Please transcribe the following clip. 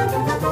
Thank